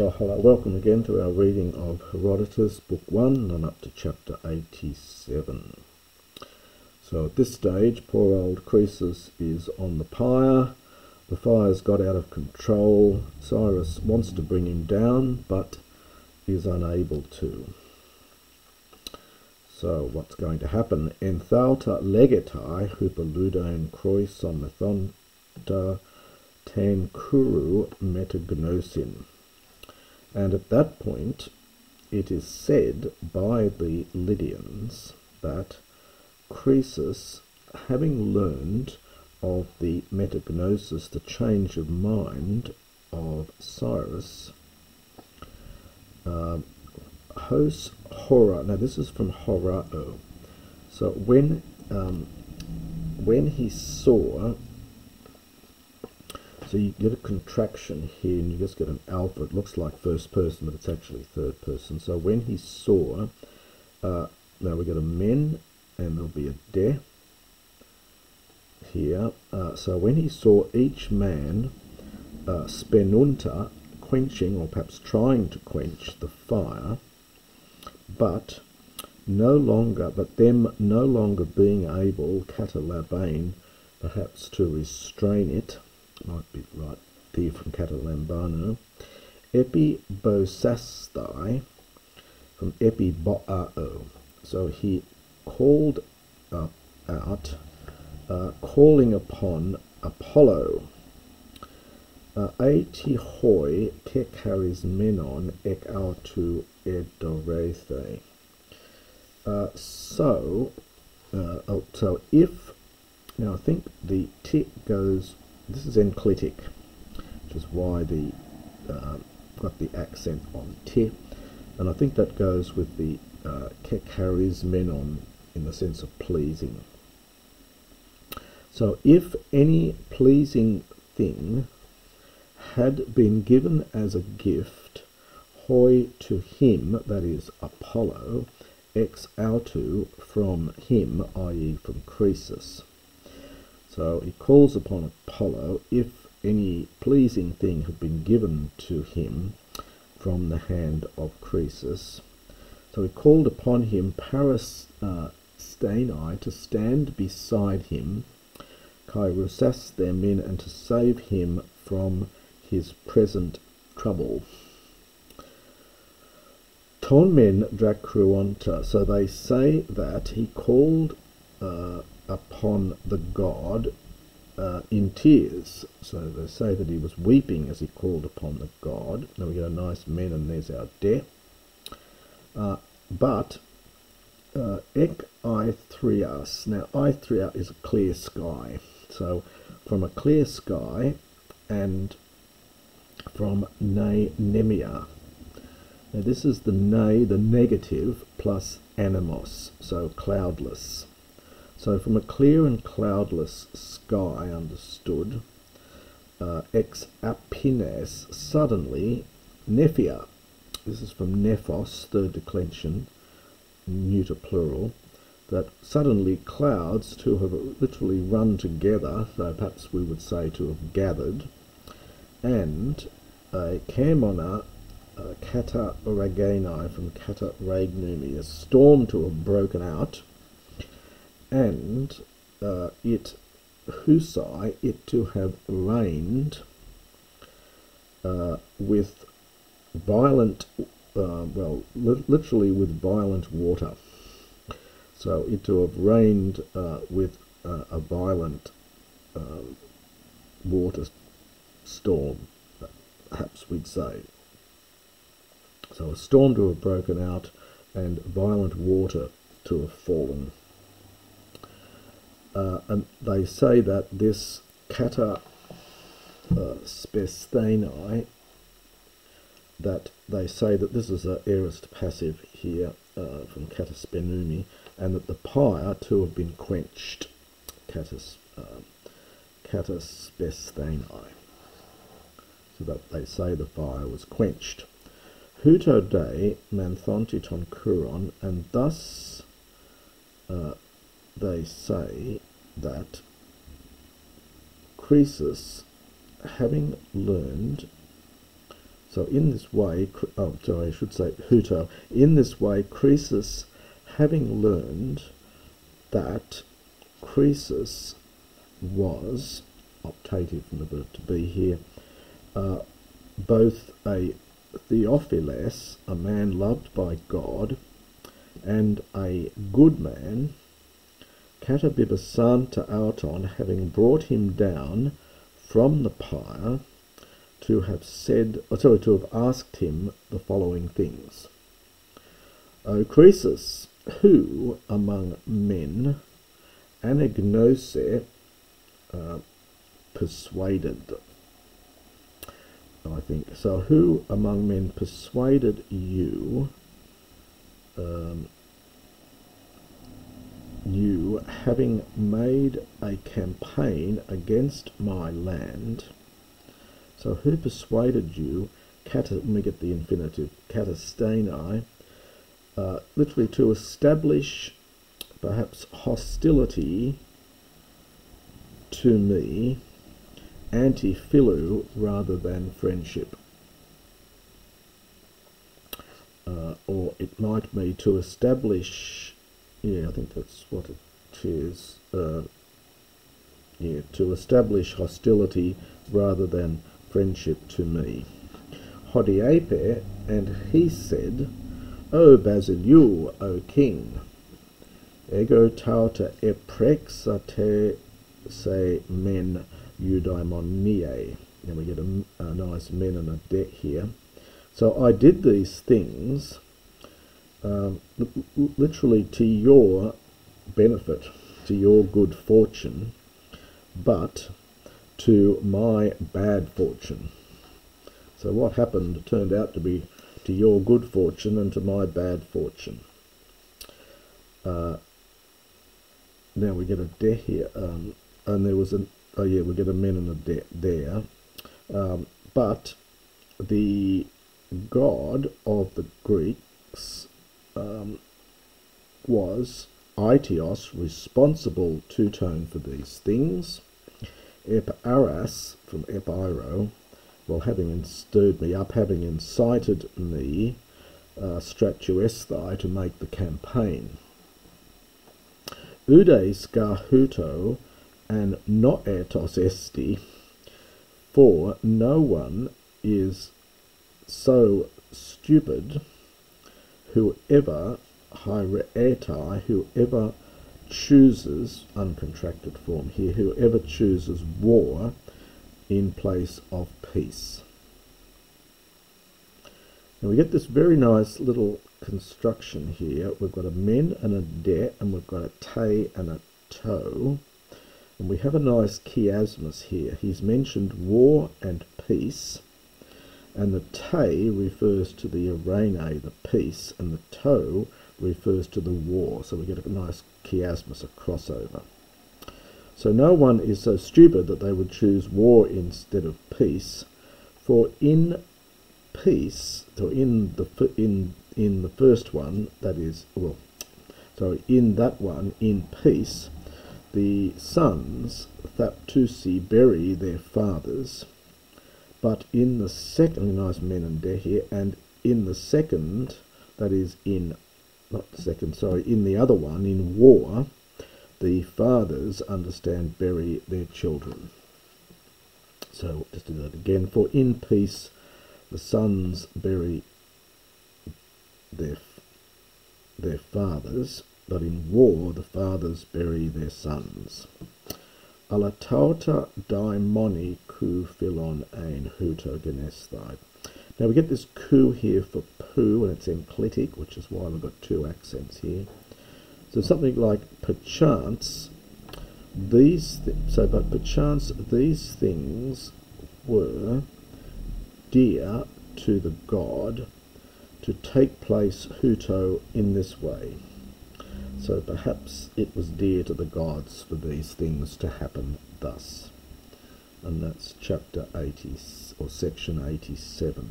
Well, hello, welcome again to our reading of Herodotus, Book 1, and up to chapter 87. So at this stage, poor old Croesus is on the pyre. The fire's got out of control. Cyrus wants to bring him down, but is unable to. So what's going to happen? Enthalta legetai hyperludoin kroison methonta ten kuru metagnosin. And at that point, it is said by the Lydians that Croesus, having learned of the metagnosis, the change of mind of Cyrus, uh, hos hora. Now this is from horao. So when um, when he saw, so you get a contraction here, and you just get an alpha. It looks like first person, but it's actually third person. So when he saw, uh, now we get a men and there'll be a de here. Uh, so when he saw each man uh, spenunta quenching or perhaps trying to quench the fire, but no longer, but them no longer being able, catalabane, perhaps to restrain it, might be right there from catalambano, epibosastai, from epiboao. So he called out, uh, calling upon Apollo. Uh, Aetihoi kekarismenon ek autu edorethe. Uh, so, uh, oh, so if, now I think the t goes, this is enclitic, which is why the, uh, got the accent on t, and I think that goes with the uh, kekarismenon in the sense of pleasing. So if any pleasing thing had been given as a gift, hoi to him, that is Apollo, ex autu from him, i.e. from Croesus. So he calls upon Apollo if any pleasing thing had been given to him from the hand of Croesus. So he called upon him Paris uh, Stanai to stand beside him, Kairusas their men, and to save him from his present trouble. Tonmen Dracruonta, so they say that he called uh, upon the god uh, in tears. So they say that he was weeping as he called upon the god. Now we get a nice men, and there's our death. Uh, but uh, ek Ithrias. Now, Ithria is a clear sky. So, from a clear sky and from ne nemia. Now, this is the ne, the negative, plus animos, so cloudless. So, from a clear and cloudless sky, understood, uh, ex apines, suddenly, nephia. This is from nephos, third declension, neuter plural, that suddenly clouds to have literally run together, though perhaps we would say to have gathered, and a Camona uh, Kata from Kata Ragnumi, a storm to have broken out, and uh, it Husai, it to have rained uh, with violent, uh, well, li literally with violent water. So it to have rained uh, with uh, a violent um, water storm, perhaps we'd say. So a storm to have broken out and violent water to have fallen. Uh, and they say that this kata uh, that they say that this is an aorist passive here uh, from kata spenumi, and that the pyre to have been quenched, catus, uh. So that they say the fire was quenched. Huto de manthonti ton kuron, and thus uh, they say that Croesus, having learned So in this way, oh, sorry, I should say Huto. In this way, Croesus, having learned that Croesus was optative verb to be here, uh, both a Theophiles, a man loved by God, and a good man, Catabibasanta Auton, having brought him down from the pyre, to have said, or sorry, to have asked him the following things. O Croesus, who among men anagnose uh, persuaded I think. So who among men persuaded you, um, you having made a campaign against my land, so who persuaded you, kata, let me get the infinitive, katastani, uh, literally to establish perhaps hostility to me anti-philu rather than friendship. Uh, or it might be to establish, yeah, I think that's what it is, uh, yeah, to establish hostility rather than friendship to me. Hodiepe, and he said, O Basiliu, O king, ego tauta eprexate se men eudaimonia. And we get a, a nice men and a det here. So I did these things um, literally to your benefit, to your good fortune, but to my bad fortune. So what happened turned out to be to your good fortune and to my bad fortune. Uh, now we get a de here, um, and there was an oh yeah, we get a men and a de there. Um, but the god of the Greeks um, was Aitios, responsible two-tone for these things. Eparas, from Epiro, well, having stirred me up, having incited me, uh, Stratuesthai, to make the campaign. Ude Scarhuto, and not etos esti, for no one is so stupid, whoever hiereti, whoever chooses, uncontracted form here, whoever chooses war in place of peace. And we get this very nice little construction here. We've got a men and a de, and we've got a te and a toe. And we have a nice chiasmus here. He's mentioned war and peace, and the te refers to the arene, the peace, and the toe refers to the war. So we get a nice chiasmus, a crossover. So no one is so stupid that they would choose war instead of peace, for in peace, so in the in in the first one, that is well, sorry, in that one, in peace, the sons Thaptusi bury their fathers, but in the second, nice men and death here, and in the second, that is in, not the second, sorry, in the other one, in war, the fathers understand bury their children. So just do that again. For in peace, the sons bury their their fathers, but in war the fathers bury their sons. Alatauta daimoni ku philon ein hutogenesthai. Now we get this ku here for poo, and it's enclitic, which is why we've got two accents here. So something like perchance these so but perchance these things were dear to the god to take place huto in this way. So perhaps it was dear to the gods for these things to happen thus. And that's chapter 80 or section 87.